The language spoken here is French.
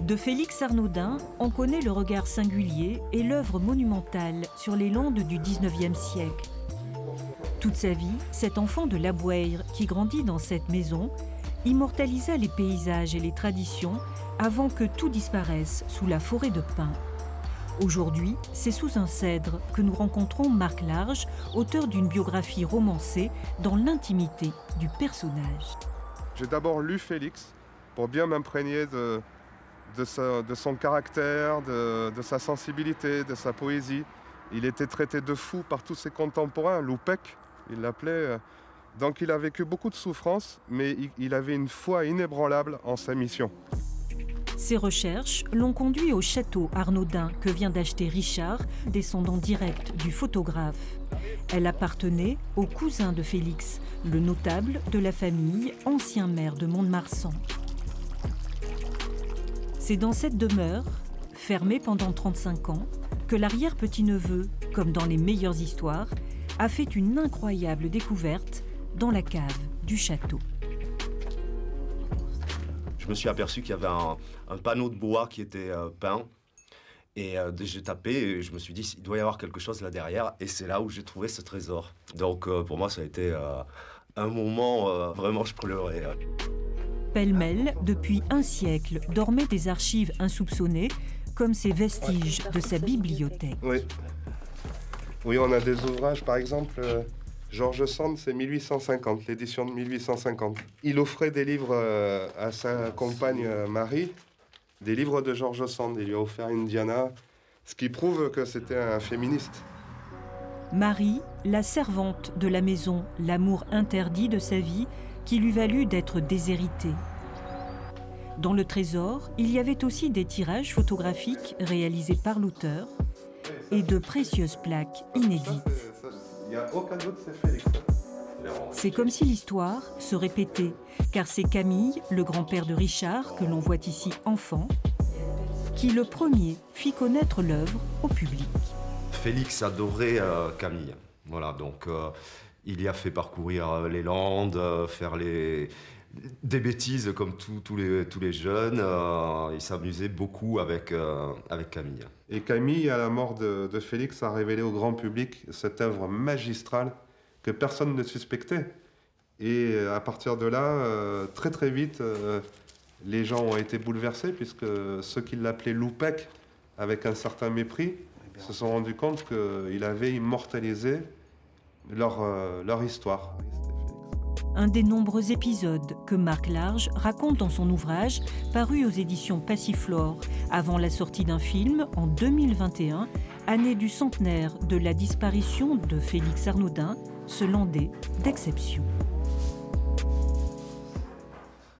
De Félix Arnaudin, on connaît le regard singulier et l'œuvre monumentale sur les Landes du XIXe siècle. Toute sa vie, cet enfant de la Bouèire qui grandit dans cette maison immortalisa les paysages et les traditions avant que tout disparaisse sous la forêt de pins. Aujourd'hui, c'est sous un cèdre que nous rencontrons Marc Large, auteur d'une biographie romancée dans l'intimité du personnage. J'ai d'abord lu Félix pour bien m'imprégner de, son caractère, de, sa sensibilité, de sa poésie. Il était traité de fou par tous ses contemporains, Loupec, il l'appelait. Euh, donc il a vécu beaucoup de souffrances, mais il avait une foi inébranlable en sa mission. Ses recherches l'ont conduit au château Arnaudin que vient d'acheter Richard, descendant direct du photographe. Elle appartenait au cousin de Félix, le notable de la famille, ancien maire de Mont-de-Marsan. C'est dans cette demeure, fermée pendant 35 ans, que l'arrière-petit-neveu, comme dans les meilleures histoires, a fait une incroyable découverte dans la cave du château. Je me suis aperçu qu'il y avait un, panneau de bois qui était euh, peint. Et euh, j'ai tapé et je me suis dit, il doit y avoir quelque chose là derrière. Et c'est là où j'ai trouvé ce trésor. Donc euh, pour moi, ça a été un moment vraiment, je pleurais. Pêle-mêle, depuis un siècle, dormaient des archives insoupçonnées, comme ces vestiges de sa bibliothèque. Oui. Oui, on a des ouvrages, par exemple, euh, Georges Sand, c'est 1850, l'édition de 1850. Il offrait des livres euh, à sa compagne euh, Marie, des livres de Georges Sand. Il lui a offert Indiana, ce qui prouve que c'était un féministe. Marie, la servante de la maison, l'amour interdit de sa vie, qui lui valut d'être déshéritée. Dans le trésor, il y avait aussi des tirages photographiques réalisés par l'auteur, et de précieuses plaques inédites. C'est comme si l'histoire se répétait, car c'est Camille, le grand-père de Richard, que l'on voit ici enfant, qui le premier fit connaître l'œuvre au public. Félix adorait euh, Camille. Voilà, donc euh, il y a fait parcourir euh, les Landes, faire les, des bêtises comme tous les, tous les jeunes. Euh, il s'amusait beaucoup avec, euh, avec Camille. Et Camille, à la mort de, Félix, a révélé au grand public cette œuvre magistrale que personne ne suspectait. Et à partir de là, euh, très très vite, les gens ont été bouleversés puisque ceux qui l'appelaient Loupec, avec un certain mépris, se sont rendus compte qu'il avait immortalisé leur, leur histoire un des nombreux épisodes que Marc Large raconte dans son ouvrage paru aux éditions Passiflore avant la sortie d'un film en 2021, année du centenaire de la disparition de Félix Arnaudin, ce landais d'exception.